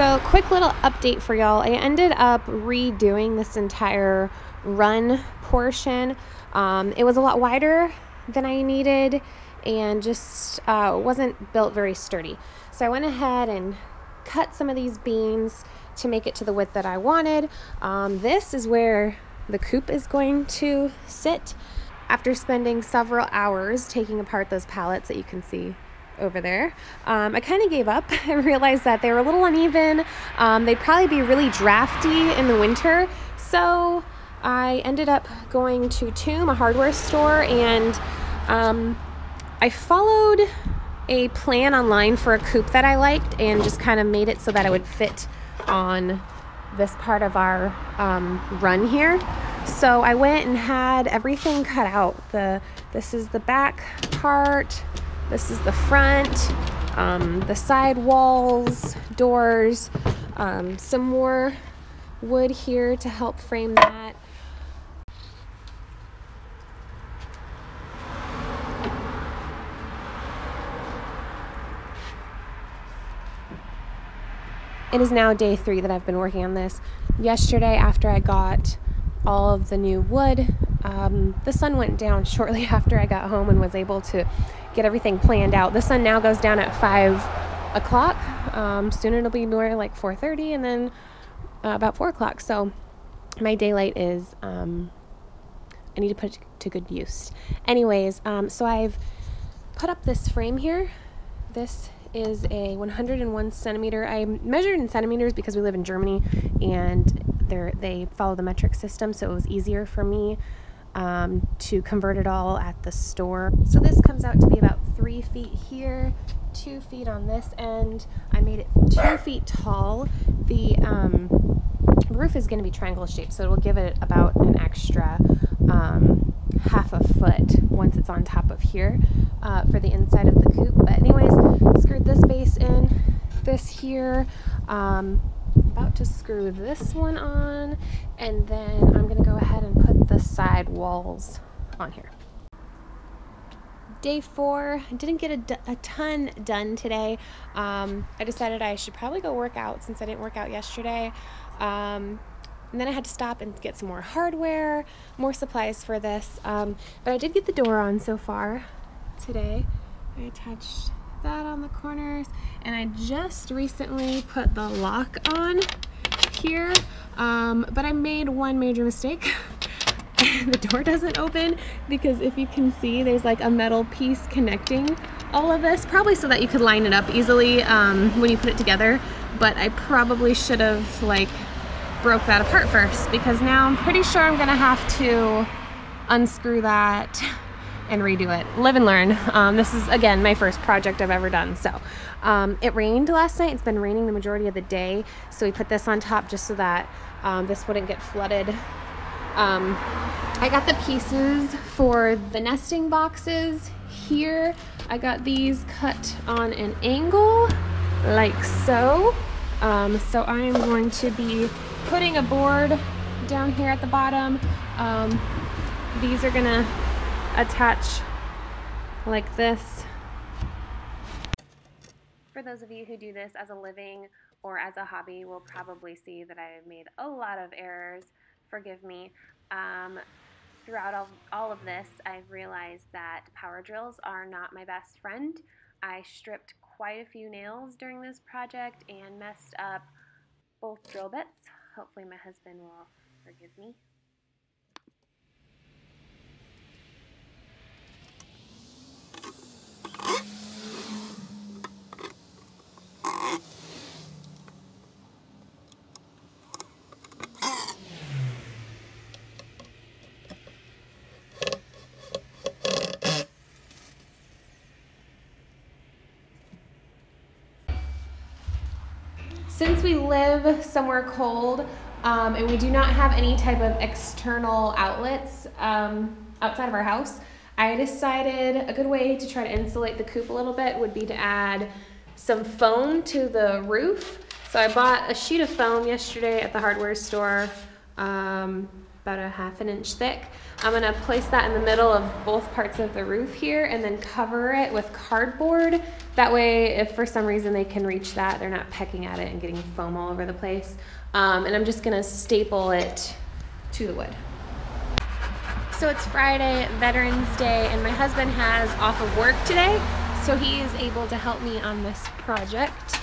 So, quick little update for y'all. I ended up redoing this entire run portion. Um, it was a lot wider than I needed and just uh, wasn't built very sturdy. So, I went ahead and cut some of these beams to make it to the width that I wanted. Um, this is where the coop is going to sit. After spending several hours taking apart those pallets that you can see over there. Um, I kind of gave up. I realized that they were a little uneven. Um, they'd probably be really drafty in the winter. So I ended up going to Toom, a hardware store, and um, I followed a plan online for a coop that I liked and just kind of made it so that it would fit on this part of our um, run here. So I went and had everything cut out. The this is the back part, this is the front, um, the side walls, doors, um, some more wood here to help frame that. It is now day three that I've been working on this. Yesterday, after I got all of the new wood, um, the sun went down shortly after I got home and was able to get everything planned out. The sun now goes down at five o'clock. Um, soon it'll be more like 4:30, and then uh, about four o'clock. So my daylight is um, I need to put it to good use. Anyways, um, so I've put up this frame here. This is a 101 centimeter. I measured in centimeters because we live in Germany and they follow the metric system, so it was easier for me um, to convert it all at the store. So this comes out to be about three feet here, two feet on this end. I made it two feet tall. The um, roof is going to be triangle shaped, so it will give it about an extra um, half a foot once it's on top of here uh, for the inside of the coop. But anyways, screwed this base in, this here. Um, about to screw this one on, and then I'm going to go ahead and put the side walls on here. Day four, I didn't get a, a ton done today. Um, I decided I should probably go work out since I didn't work out yesterday. Um, and then I had to stop and get some more hardware, more supplies for this. Um, but I did get the door on so far today. I attached that on the corners. And I just recently put the lock on here. Um, but I made one major mistake. The door doesn't open because if you can see there's like a metal piece connecting all of this probably so that you could line it up easily um, when you put it together. But I probably should have like broke that apart first because now I'm pretty sure I'm gonna have to unscrew that and redo it. Live and learn. Um, this is, again, my first project I've ever done. So um, it rained last night. It's been raining the majority of the day. So we put this on top just so that um, this wouldn't get flooded. Um, I got the pieces for the nesting boxes here. I got these cut on an angle like so. Um, so I am going to be putting a board down here at the bottom. Um, these are gonna attach like this. For those of you who do this as a living or as a hobby will probably see that I made a lot of errors. Forgive me. Um, throughout all, all of this, I've realized that power drills are not my best friend. I stripped quite a few nails during this project and messed up both drill bits. Hopefully my husband will forgive me. Since we live somewhere cold um, and we do not have any type of external outlets um, outside of our house, I decided a good way to try to insulate the coop a little bit would be to add some foam to the roof. So I bought a sheet of foam yesterday at the hardware store. Um, about a half an inch thick. I'm gonna place that in the middle of both parts of the roof here and then cover it with cardboard. That way, if for some reason they can reach that, they're not pecking at it and getting foam all over the place. Um, and I'm just gonna staple it to the wood. So it's Friday, Veterans Day, and my husband has off of work today, so he is able to help me on this project.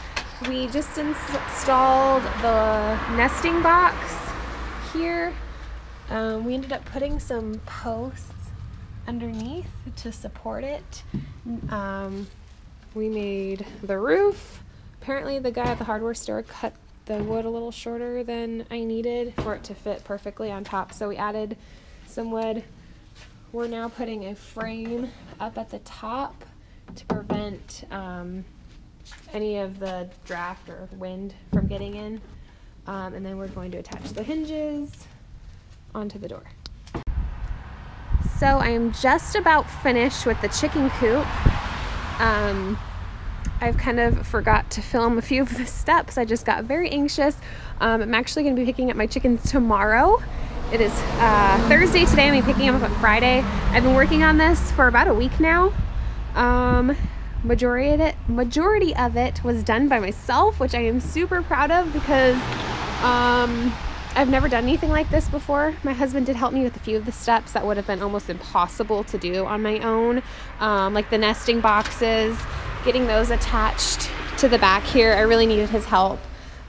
We just installed the nesting box here um, we ended up putting some posts underneath to support it. Um, we made the roof. Apparently, the guy at the hardware store cut the wood a little shorter than I needed for it to fit perfectly on top. So we added some wood. We're now putting a frame up at the top to prevent um, any of the draft or wind from getting in. Um, and then we're going to attach the hinges onto the door. So I am just about finished with the chicken coop. Um, I've kind of forgot to film a few of the steps. I just got very anxious. Um, I'm actually going to be picking up my chickens tomorrow. It is uh, Thursday today. I'm be picking them up on Friday. I've been working on this for about a week now. Um, majority of it, majority of it was done by myself, which I am super proud of because um, I've never done anything like this before. My husband did help me with a few of the steps that would have been almost impossible to do on my own, um, like the nesting boxes, getting those attached to the back here. I really needed his help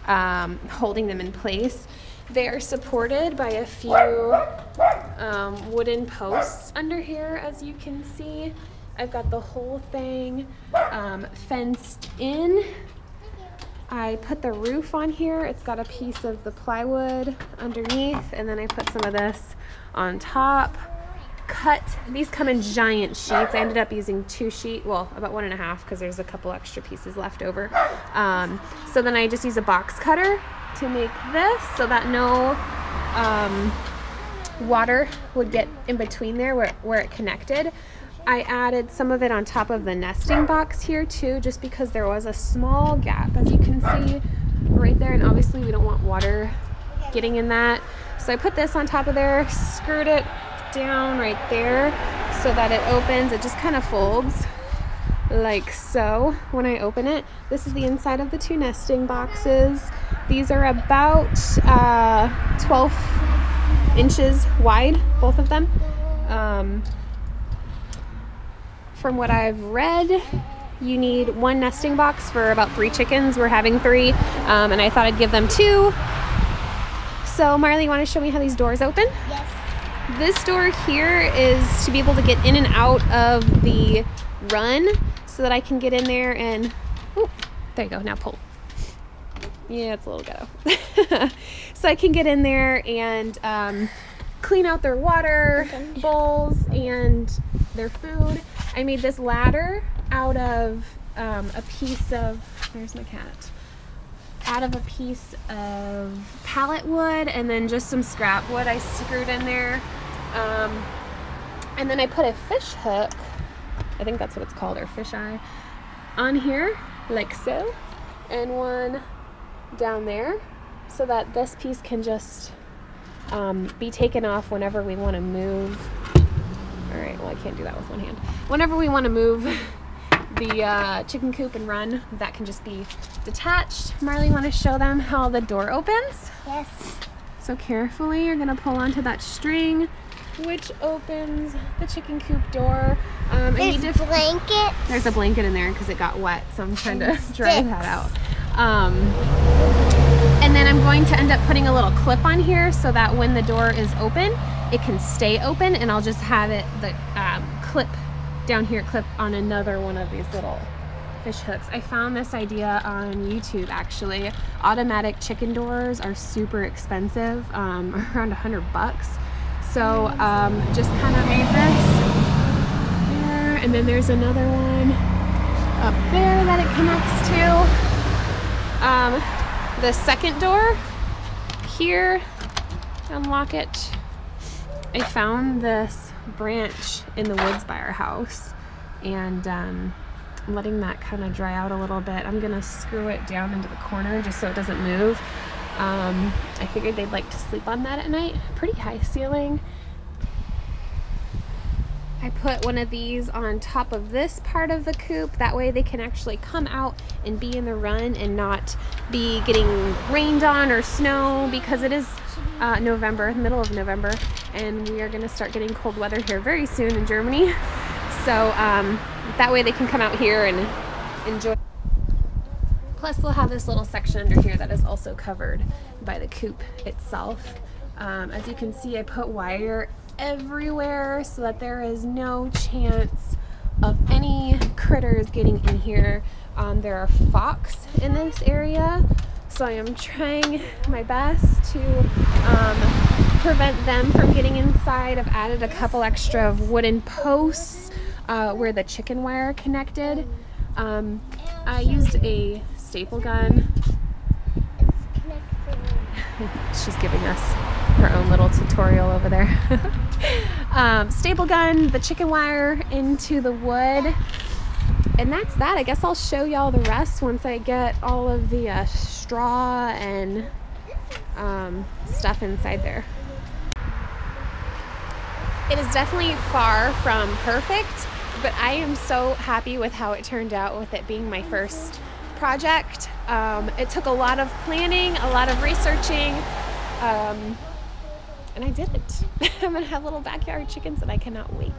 um, holding them in place. They are supported by a few um, wooden posts under here, as you can see. I've got the whole thing um, fenced in I put the roof on here. It's got a piece of the plywood underneath, and then I put some of this on top. Cut, these come in giant sheets. I ended up using two sheet, well, about one and a half because there's a couple extra pieces left over. Um, so then I just use a box cutter to make this so that no um, water would get in between there where, where it connected. I added some of it on top of the nesting box here too, just because there was a small gap, as you can see right there. And obviously we don't want water getting in that. So I put this on top of there, screwed it down right there so that it opens. It just kind of folds like so when I open it. This is the inside of the two nesting boxes. These are about uh, 12 inches wide, both of them. Um, from what I've read, you need one nesting box for about three chickens. We're having three, um, and I thought I'd give them two. So, Marley, you want to show me how these doors open? Yes. This door here is to be able to get in and out of the run so that I can get in there and, oh, there you go, now pull. Yeah, it's a little ghetto. so I can get in there and um, clean out their water bowls and their food. I made this ladder out of um, a piece of, there's my cat, out of a piece of pallet wood and then just some scrap wood I screwed in there. Um, and then I put a fish hook, I think that's what it's called, or fish eye, on here, like so, and one down there, so that this piece can just um, be taken off whenever we want to move all right, well, I can't do that with one hand. Whenever we want to move the uh, chicken coop and run, that can just be detached. Marley, want to show them how the door opens? Yes. So carefully, you're going to pull onto that string, which opens the chicken coop door. Um, There's a blanket. There's a blanket in there because it got wet, so I'm trying to dry that out. Um, and then I'm going to end up putting a little clip on here so that when the door is open, it can stay open and I'll just have it, the um, clip down here, clip on another one of these little fish hooks. I found this idea on YouTube actually. Automatic chicken doors are super expensive, um, around a hundred bucks. So um, just kind of made this there, and then there's another one up there that it connects to. Um, the second door here, unlock it I found this branch in the woods by our house and um, letting that kind of dry out a little bit. I'm gonna screw it down into the corner just so it doesn't move. Um, I figured they'd like to sleep on that at night. Pretty high ceiling. I put one of these on top of this part of the coop. That way they can actually come out and be in the run and not be getting rained on or snow because it is uh, November, middle of November, and we are going to start getting cold weather here very soon in Germany. So um, that way they can come out here and enjoy. Plus they'll have this little section under here that is also covered by the coop itself. Um, as you can see, I put wire everywhere so that there is no chance of any critters getting in here. Um, there are fox in this area, so I am trying my best to um, prevent them from getting inside. I've added a couple extra wooden posts uh, where the chicken wire connected. Um, I used a staple gun. She's giving us her own little tutorial over there. um, staple gun, the chicken wire into the wood. And that's that. I guess I'll show y'all the rest once I get all of the uh, straw and um, stuff inside there. It is definitely far from perfect, but I am so happy with how it turned out with it being my first project. Um, it took a lot of planning, a lot of researching, um, and I did it. I'm gonna have little backyard chickens and I cannot wait.